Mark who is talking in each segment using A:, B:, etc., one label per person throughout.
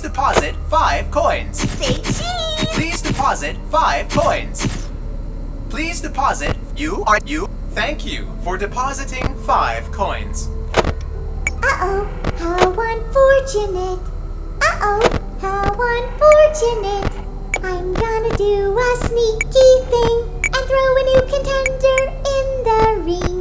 A: deposit five coins.
B: Say cheese!
A: Please deposit five coins. Please deposit. You are you. Thank you for depositing five coins.
B: Uh-oh, how unfortunate. Uh-oh, how unfortunate. I'm gonna do a sneaky thing and throw a new contender in the ring.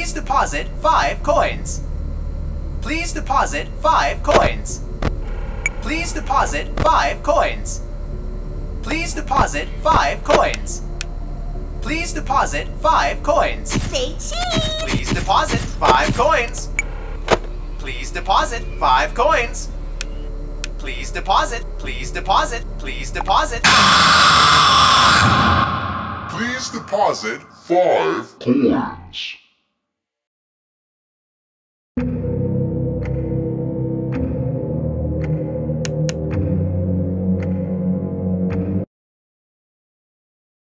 A: Please deposit five coins. Please deposit five coins. Please deposit five coins. Please deposit five coins. Please deposit five coins.
B: Say cheese!
A: Please deposit five coins. Please deposit five coins. Please deposit. Please deposit. Please deposit.
C: Please deposit five coins.